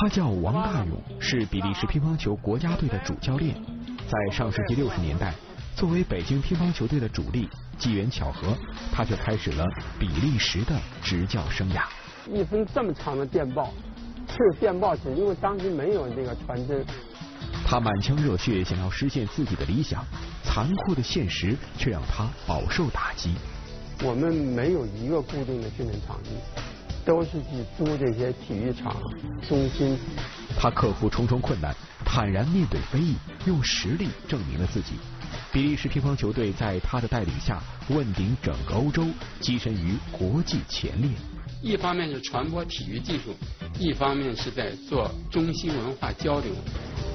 他叫王大勇，是比利时乒乓球国家队的主教练。在上世纪六十年代，作为北京乒乓球队的主力，机缘巧合，他就开始了比利时的执教生涯。一封这么长的电报，是电报纸，因为当时没有这个传真。他满腔热血想要实现自己的理想，残酷的现实却让他饱受打击。我们没有一个固定的训练场地，都是去租这些体育场中心。他克服重重困难，坦然面对非议，用实力证明了自己。比利时乒乓球队在他的带领下问鼎整个欧洲，跻身于国际前列。一方面是传播体育技术，一方面是在做中西文化交流。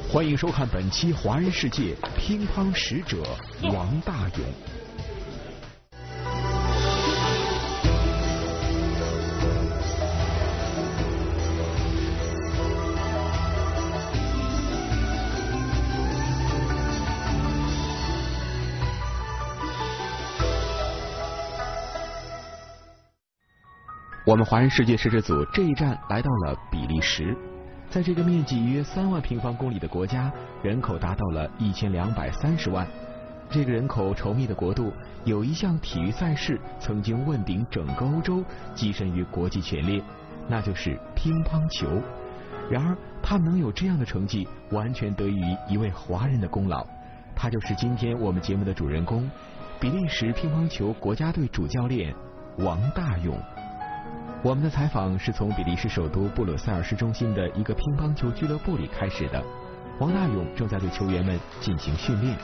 欢迎收看本期《华人世界》乒乓使者王大勇。我们华人世界摄制组这一站来到了比利时，在这个面积约三万平方公里的国家，人口达到了一千两百三十万。这个人口稠密的国度，有一项体育赛事曾经问鼎整个欧洲，跻身于国际前列，那就是乒乓球。然而，他能有这样的成绩，完全得益于一位华人的功劳，他就是今天我们节目的主人公——比利时乒乓球国家队主教练王大勇。我们的采访是从比利时首都布鲁塞尔市中心的一个乒乓球俱乐部里开始的。王大勇正在对球员们进行训练。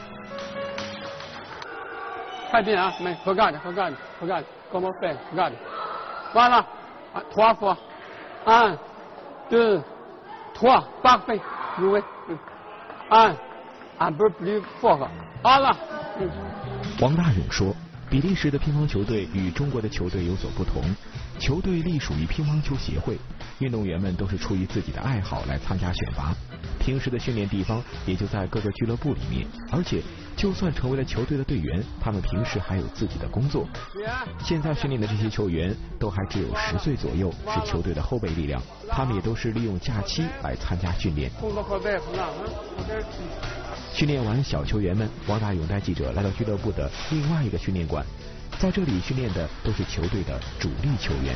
快点啊，没合干的，合干的，合干的，高毛飞，合干的。完了，啊，托福，按，对，托，八飞，入位，按，按不是不离佛个，好了。王大勇说。比利时的乒乓球队与中国的球队有所不同，球队隶属于乒乓球协会，运动员们都是出于自己的爱好来参加选拔，平时的训练地方也就在各个俱乐部里面，而且就算成为了球队的队员，他们平时还有自己的工作。现在训练的这些球员都还只有十岁左右，是球队的后备力量，他们也都是利用假期来参加训练。训练完小球员们，王大勇带记者来到俱乐部的另外一个训练馆，在这里训练的都是球队的主力球员。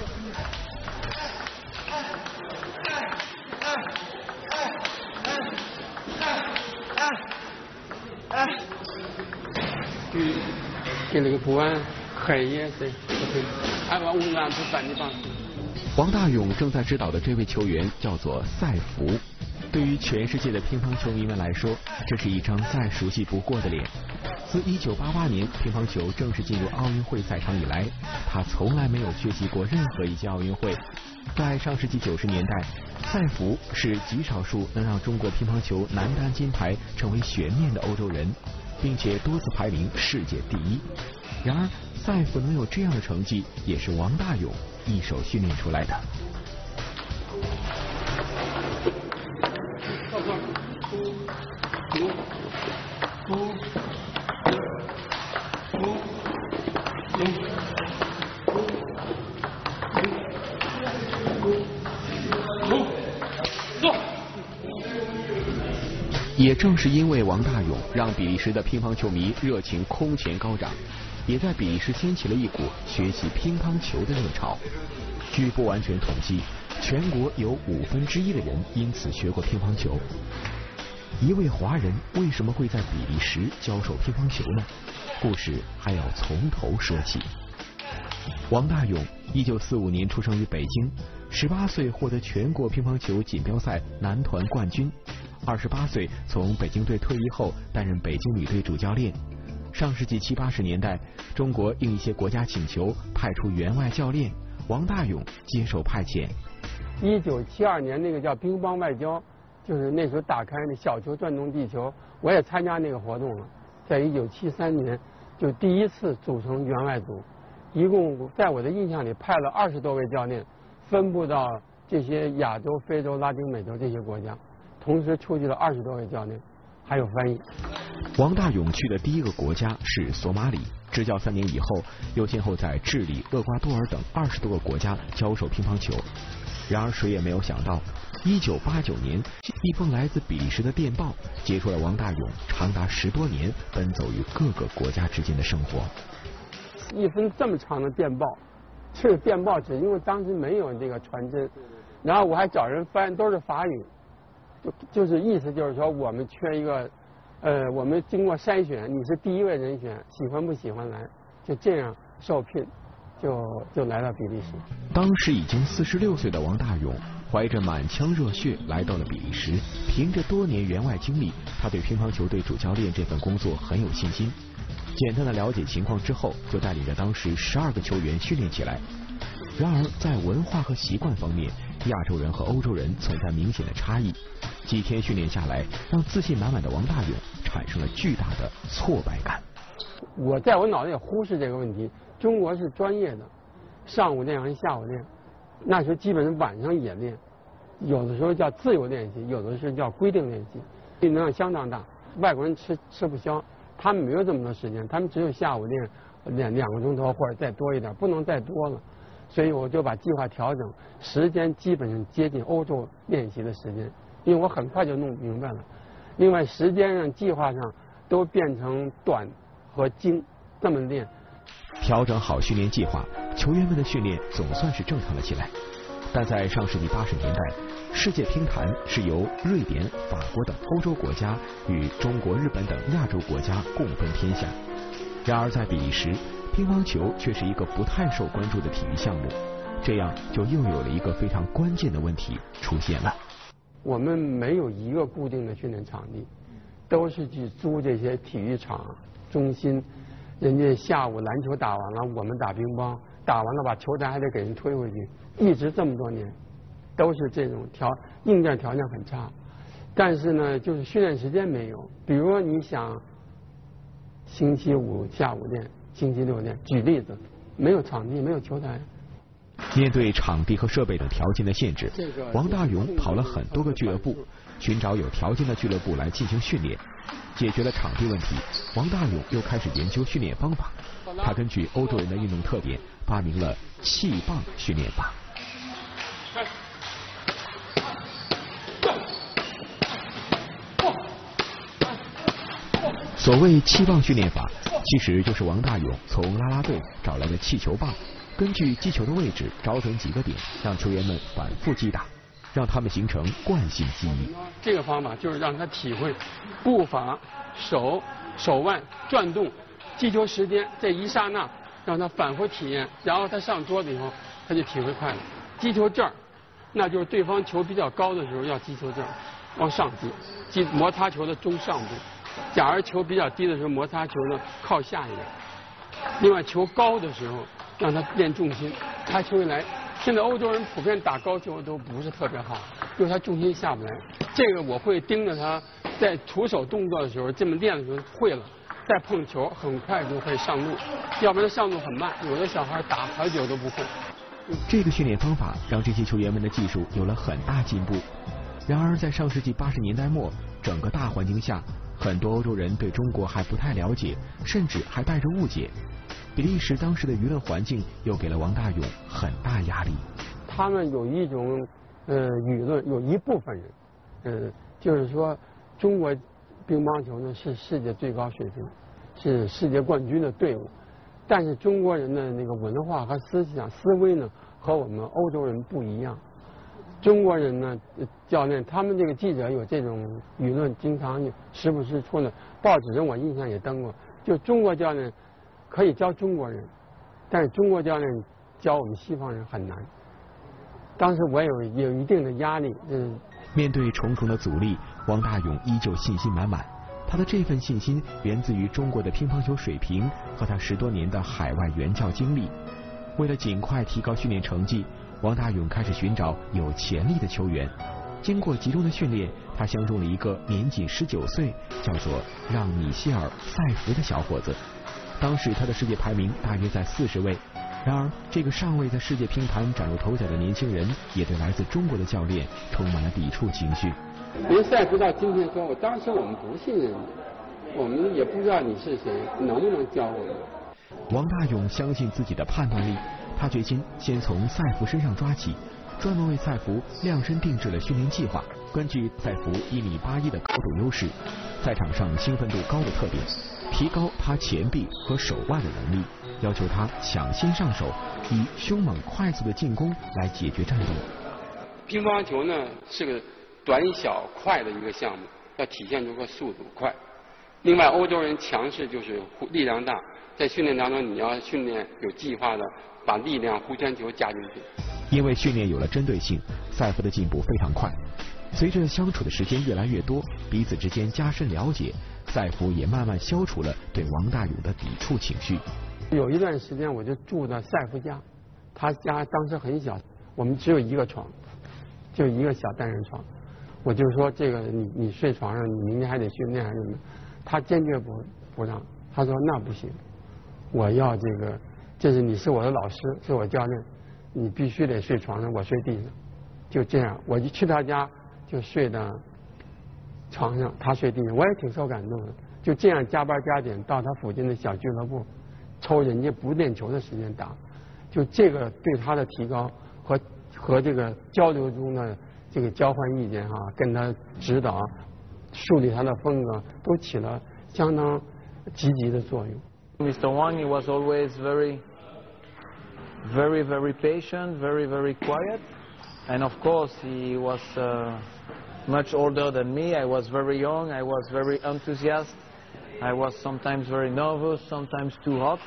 王大勇正在指导的这位球员叫做赛福。对于全世界的乒乓球迷们来说，这是一张再熟悉不过的脸。自1988年乒乓球正式进入奥运会赛场以来，他从来没有缺席过任何一届奥运会。在上世纪90年代，赛福是极少数能让中国乒乓球男单金牌成为悬念的欧洲人，并且多次排名世界第一。然而，赛福能有这样的成绩，也是王大勇一手训练出来的。也正是因为王大勇，让比利时的乒乓球迷热情空前高涨，也在比利时掀起了一股学习乒乓球的热潮。据不完全统计，全国有五分之一的人因此学过乒乓球。一位华人为什么会在比利时教授乒乓球呢？故事还要从头说起。王大勇，一九四五年出生于北京，十八岁获得全国乒乓球锦标赛男团冠军。二十八岁从北京队退役后，担任北京女队主教练。上世纪七八十年代，中国应一些国家请求派出员外教练，王大勇接受派遣。一九七二年那个叫乒乓外交，就是那时候打开那小球转动地球，我也参加那个活动了。在一九七三年，就第一次组成员外组，一共在我的印象里派了二十多位教练，分布到这些亚洲、非洲、拉丁美洲这些国家。同时出去了二十多位教练，还有翻译。王大勇去的第一个国家是索马里，执教三年以后，又先后在智利、厄瓜多尔等二十多个国家教授乒乓球。然而谁也没有想到，一九八九年，一封来自比利时的电报，结束了王大勇长达十多年奔走于各个国家之间的生活。一封这么长的电报，这个电报纸，因为当时没有这个传真，然后我还找人翻，都是法语，就就是意思就是说我们缺一个，呃，我们经过筛选，你是第一位人选，喜欢不喜欢来，就这样受聘。就就来到比利时。当时已经四十六岁的王大勇，怀着满腔热血来到了比利时。凭着多年员外经历，他对乒乓球队主教练这份工作很有信心。简单的了解情况之后，就带领着当时十二个球员训练起来。然而在文化和习惯方面，亚洲人和欧洲人存在明显的差异。几天训练下来，让自信满满的王大勇产生了巨大的挫败感。我在我脑袋里忽视这个问题。中国是专业的，上午练完下午练，那时候基本上晚上也练，有的时候叫自由练习，有的是叫规定练习，运动量相当大。外国人吃吃不消，他们没有这么多时间，他们只有下午练两两个钟头或者再多一点，不能再多了。所以我就把计划调整，时间基本上接近欧洲练习的时间，因为我很快就弄明白了。另外，时间上计划上都变成短和精这么练。调整好训练计划，球员们的训练总算是正常了起来。但在上世纪八十年代，世界乒坛是由瑞典、法国等欧洲国家与中国、日本等亚洲国家共分天下。然而在比利时，乒乓球却是一个不太受关注的体育项目。这样就又有了一个非常关键的问题出现了。我们没有一个固定的训练场地，都是去租这些体育场中心。人家下午篮球打完了，我们打乒乓，打完了把球台还得给人推回去，一直这么多年，都是这种条硬件条件很差，但是呢，就是训练时间没有。比如说你想星期五下午练，星期六练，举例子，没有场地，没有球台。面对场地和设备等条件的限制，王大勇跑了很多个俱乐部，寻找有条件的俱乐部来进行训练。解决了场地问题，王大勇又开始研究训练方法。他根据欧洲人的运动特点，发明了气棒训练法。所谓气棒训练法，其实就是王大勇从啦啦队找来的气球棒，根据击球的位置，找准几个点，让球员们反复击打。让他们形成惯性记忆。这个方法就是让他体会步伐、手、手腕转动、击球时间这一刹那，让他反复体验。然后他上桌子以后，他就体会快了。击球这儿，那就是对方球比较高的时候要击球这儿，往上击，击摩擦球的中上部。假如球比较低的时候，摩擦球呢靠下一点。另外球高的时候，让他练重心，他球一来。现在欧洲人普遍打高球都不是特别好，因为他重心下不来。这个我会盯着他在徒手动作的时候，这么练的时候会了，再碰球很快就会上路，要不然上路很慢。有的小孩打好久都不会。这个训练方法让这些球员们的技术有了很大进步。然而在上世纪八十年代末，整个大环境下，很多欧洲人对中国还不太了解，甚至还带着误解。比利时当时的舆论环境又给了王大勇很大压力。他们有一种呃舆论，有一部分人，呃，就是说中国乒乓球呢是世界最高水平，是世界冠军的队伍。但是中国人的那个文化和思想思维呢和我们欧洲人不一样。中国人呢，教练他们这个记者有这种舆论，经常时不时出来，报纸上我印象也登过，就中国教练。可以教中国人，但是中国教练教我们西方人很难。当时我有有一定的压力。嗯。面对重重的阻力，王大勇依旧信心满满。他的这份信心源自于中国的乒乓球水平和他十多年的海外援教经历。为了尽快提高训练成绩，王大勇开始寻找有潜力的球员。经过集中的训练，他相中了一个年仅十九岁、叫做让米歇尔·塞弗的小伙子。当时他的世界排名大约在四十位，然而这个尚未在世界乒坛崭露头角的年轻人，也对来自中国的教练充满了抵触情绪。连赛弗到今天说，我当时我们不信任你，我们也不知道你是谁，能不能教我们？王大勇相信自己的判断力，他决心先从赛弗身上抓起，专门为赛福量身定制了训练计划。根据赛福一米八一的高度优势，赛场上兴奋度高的特点，提高他前臂和手腕的能力，要求他抢先上手，以凶猛快速的进攻来解决战斗。乒乓球呢是个短小快的一个项目，要体现出个速度快。另外，欧洲人强势就是力量大，在训练当中你要训练有计划的把力量弧圈球加进去。因为训练有了针对性，赛夫的进步非常快。随着相处的时间越来越多，彼此之间加深了解，赛福也慢慢消除了对王大勇的抵触情绪。有一段时间我就住在赛福家，他家当时很小，我们只有一个床，就一个小单人床。我就说这个你你睡床上，你明天还得训练还是什么？他坚决不不让，他说那不行，我要这个，这是你是我的老师，是我教练。你必须得睡床上，我睡地上，就这样，我就去他家就睡到床上，他睡地上，我也挺受感动的。就这样加班加点到他附近的小俱乐部，抽人家不练球的时间打，就这个对他的提高和和这个交流中的这个交换意见哈，跟他指导、树立他的风格，都起了相当积极的作用。Mr. Wang was always very very, very patient, very, very quiet. And of course, he was uh, much older than me. I was very young. I was very enthusiastic. I was sometimes very nervous, sometimes too hot.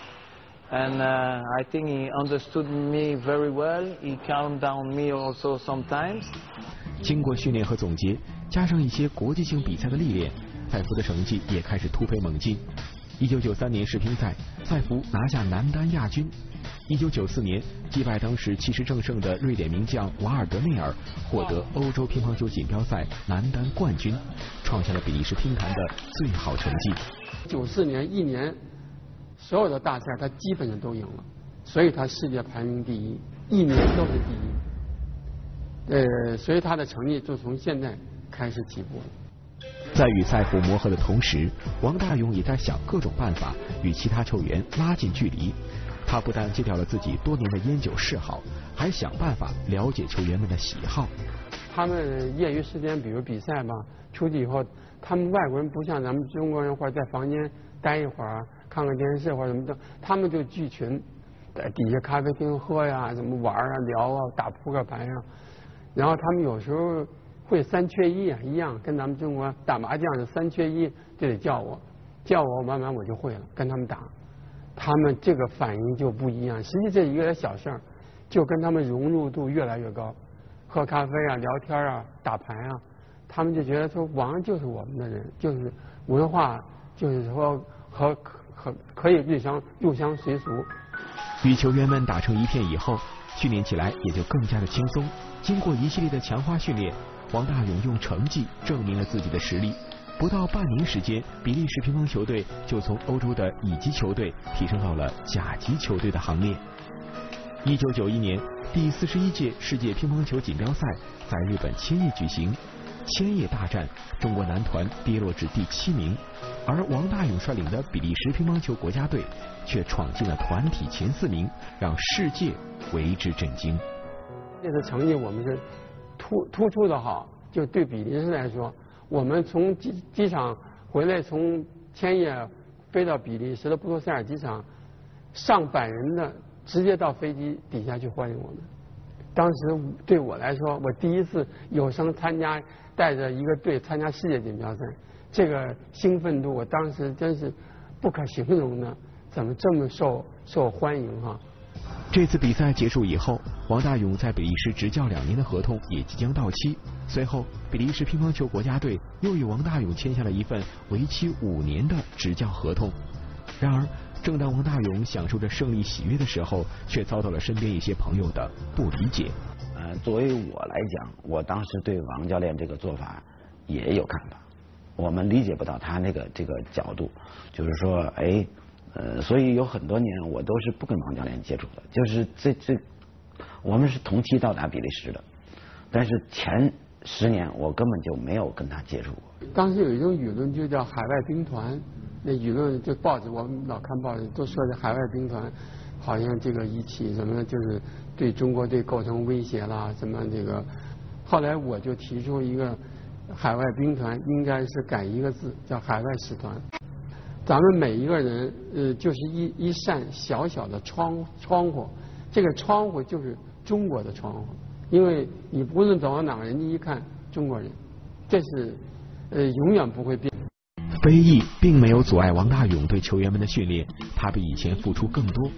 And uh, I think he understood me very well. He calmed down me also sometimes. 经过训练和总结，加上一些国际性比赛的历练，赛福的成绩也开始突飞猛进。 一九九三年世乒赛，赛福拿下男单亚军。一九九四年，击败当时气势正盛的瑞典名将瓦尔德内尔，获得欧洲乒乓球锦标赛男单冠军，创下了比利时乒坛的最好成绩。九四年一年，所有的大赛他基本上都赢了，所以他世界排名第一，一年都是第一。呃，所以他的成绩就从现在开始起步了。在与赛虎磨合的同时，王大勇也在想各种办法与其他球员拉近距离。他不但戒掉了自己多年的烟酒嗜好，还想办法了解球员们的喜好。他们业余时间，比如比赛吧，出去以后，他们外国人不像咱们中国人，或者在房间待一会儿，看看电视或者什么的，他们就聚群，在底下咖啡厅喝呀，怎么玩啊、聊啊、打扑克牌呀。然后他们有时候会三缺一啊，一样跟咱们中国打麻将是三缺一，就得叫我，叫我慢慢我就会了，跟他们打。他们这个反应就不一样，实际这一个小事儿，就跟他们融入度越来越高，喝咖啡啊、聊天啊、打牌啊，他们就觉得说王就是我们的人，就是文化，就是说和和可以入乡入乡随俗。与球员们打成一片以后，训练起来也就更加的轻松。经过一系列的强化训练，王大勇用成绩证明了自己的实力。不到半年时间，比利时乒乓球队就从欧洲的乙级球队提升到了甲级球队的行列。一九九一年，第四十一届世界乒乓球锦标赛在日本千叶举行，千叶大战，中国男团跌落至第七名，而王大勇率领的比利时乒乓球国家队却闯进了团体前四名，让世界为之震惊。这次成绩我们是突突出的好，就对比利时来说。我们从机机场回来，从千叶飞到比利时的布鲁塞尔机场，上百人的直接到飞机底下去欢迎我们。当时对我来说，我第一次有生参加带着一个队参加世界锦标赛，这个兴奋度，我当时真是不可形容的。怎么这么受受欢迎哈？这次比赛结束以后，王大勇在比利时执教两年的合同也即将到期。随后，比利时乒乓球国家队又与王大勇签下了一份为期五年的执教合同。然而，正当王大勇享受着胜利喜悦的时候，却遭到了身边一些朋友的不理解。呃，作为我来讲，我当时对王教练这个做法也有看法。我们理解不到他那个这个角度，就是说，哎。呃，所以有很多年我都是不跟王教练接触的，就是这这，我们是同期到达比利时的，但是前十年我根本就没有跟他接触过。当时有一种舆论就叫海外兵团，那舆论就报纸我们老看报纸都说这海外兵团，好像这个一起什么就是对中国队构成威胁啦，什么这个。后来我就提出一个海外兵团应该是改一个字，叫海外使团。咱们每一个人呃就是一一扇小小的窗窗户，这个窗户就是中国的窗户，因为你无论走到哪，人家一看中国人，这是呃永远不会变。非议并没有阻碍王大勇对球员们的训练，他比以前付出更多。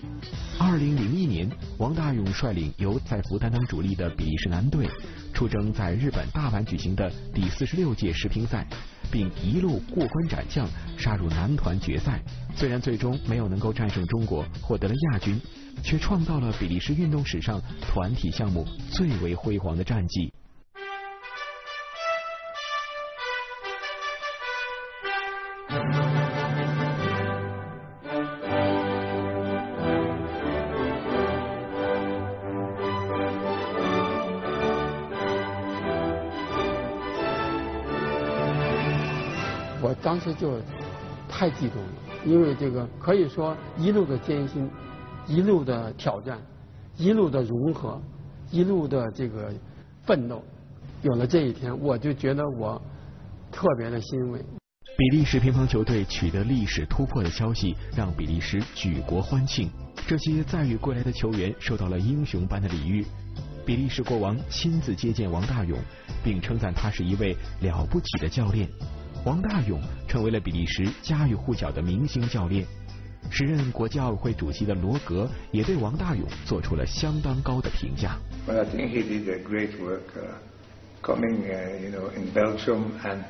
二零零一年，王大勇率领由在福担当主力的比利时男队出征在日本大阪举行的第四十六届世乒赛，并一路过关斩将，杀入男团决赛。虽然最终没有能够战胜中国，获得了亚军，却创造了比利时运动史上团体项目最为辉煌的战绩。就太激动了，因为这个可以说一路的艰辛，一路的挑战，一路的融合，一路的这个奋斗，有了这一天，我就觉得我特别的欣慰。比利时乒乓球队取得历史突破的消息，让比利时举国欢庆。这些载誉归来的球员受到了英雄般的礼遇。比利时国王亲自接见王大勇，并称赞他是一位了不起的教练。王大勇成为了比利时家喻户晓的明星教练。时任国际奥委会主席的罗格也对王大勇做出了相当高的评价。Well, I think he did a great work coming, you know, in Belgium and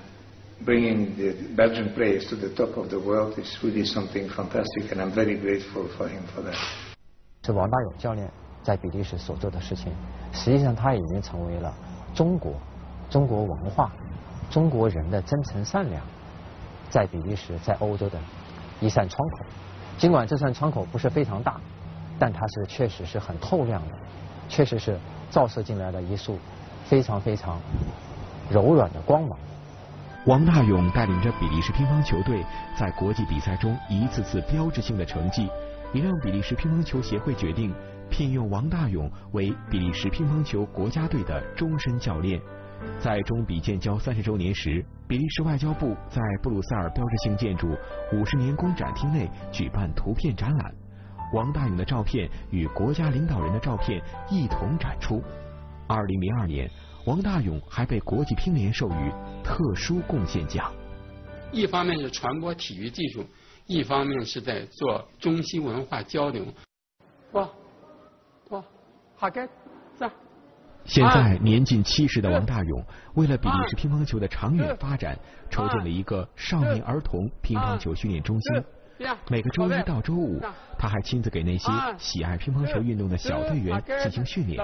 bringing the Belgian players to the top of the world is really something fantastic, and I'm very grateful for him for that. 是王大勇教练在比利时所做的事情，实际上他已经成为了中国中国文化。中国人的真诚善良，在比利时，在欧洲的一扇窗口。尽管这扇窗口不是非常大，但它是确实是很透亮的，确实是照射进来的一束非常非常柔软的光芒。王大勇带领着比利时乒乓球队在国际比赛中一次次标志性的成绩，也让比利时乒乓球协会决定聘用王大勇为比利时乒乓球国家队的终身教练。在中比建交三十周年时，比利时外交部在布鲁塞尔标志性建筑五十年宫展厅内举办图片展览，王大勇的照片与国家领导人的照片一同展出。二零零二年，王大勇还被国际乒联授予特殊贡献奖。一方面是传播体育技术，一方面是在做中西文化交流。哇哇，好的，是。现在年近七十的王大勇，为了比利时乒乓球的长远发展，筹建了一个少年儿童乒乓球训练中心。每个周一到周五，他还亲自给那些喜爱乒乓球运动的小队员进行训练。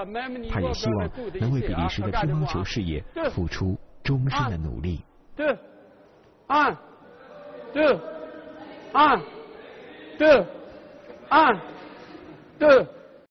他也希望能为比利时的乒乓球事业付出终身的努力。对，啊，对，啊，对，啊，对。